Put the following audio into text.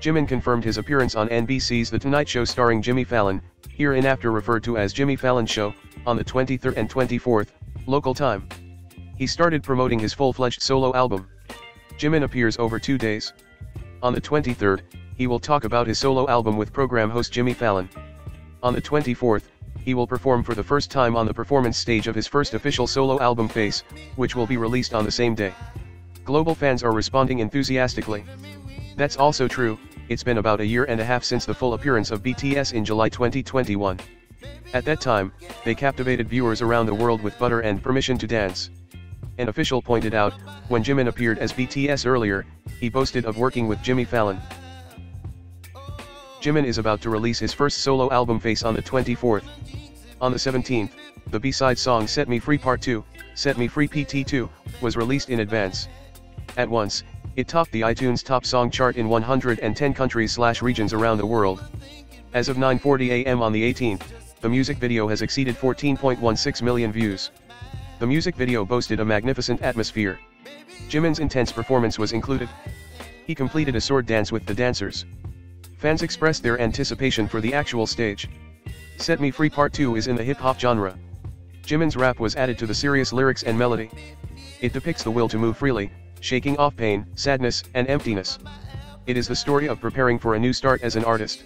Jimin confirmed his appearance on NBC's The Tonight Show starring Jimmy Fallon, hereinafter referred to as Jimmy Fallon Show, on the 23rd and 24th, local time. He started promoting his full-fledged solo album. Jimin appears over two days. On the 23rd, he will talk about his solo album with program host Jimmy Fallon. On the 24th, he will perform for the first time on the performance stage of his first official solo album Face, which will be released on the same day. Global fans are responding enthusiastically. That's also true, it's been about a year and a half since the full appearance of BTS in July 2021. At that time, they captivated viewers around the world with Butter and Permission to Dance. An official pointed out, when Jimin appeared as BTS earlier, he boasted of working with Jimmy Fallon. Jimin is about to release his first solo album Face on the 24th. On the 17th, the B-side song Set Me Free Part 2, Set Me Free PT2, was released in advance. At once, it topped the iTunes top song chart in 110 countries slash regions around the world. As of 9.40 am on the 18th, the music video has exceeded 14.16 million views. The music video boasted a magnificent atmosphere. Jimin's intense performance was included. He completed a sword dance with the dancers. Fans expressed their anticipation for the actual stage. Set Me Free Part 2 is in the hip-hop genre. Jimin's rap was added to the serious lyrics and melody. It depicts the will to move freely, shaking off pain, sadness, and emptiness. It is the story of preparing for a new start as an artist.